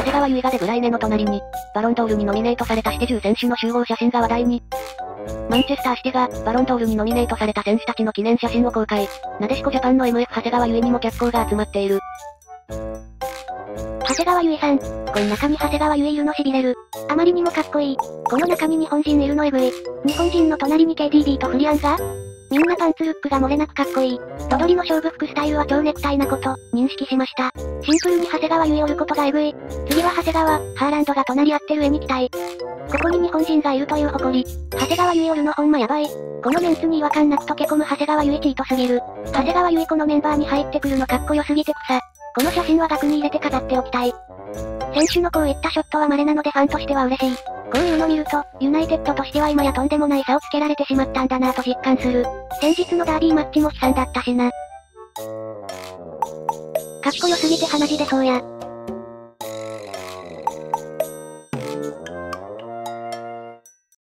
長谷川唯がデブライネの隣に、バロンドールにノミネートされたシテ10選手の集合写真が話題に。マンチェスターシティが、バロンドールにノミネートされた選手たちの記念写真を公開。なでしこジャパンの MF 長谷川唯にも脚光が集まっている。長谷川唯さん。こん中に長谷川唯いるの痺れる。あまりにもかっこいい。この中に日本人いるのエグい。日本人の隣に KDB とフリアンが？みんなパンツルックが漏れなくかっこいい。ドドリの勝負服スタイルは超ネクタイなこと、認識しました。シンプルに長谷川唯おることがエグい。次は長谷川、ハーランドが隣り合ってる絵に期待。ここに日本人がいるという誇り。長谷川唯おるのほんまやばい。このメンツに違和感なく溶け込む長谷川唯チートすぎる。長谷川唯このメンバーに入ってくるのかっこよすぎて草。この写真は額に入れて飾っておきたい。選手のこういったショットは稀なのでファンとしては嬉しい。こういうの見ると、ユナイテッドとしては今やとんでもない差をつけられてしまったんだなぁと実感する。先日のダービーマッチも悲惨だったしな。かっこよすぎて鼻血出そうや。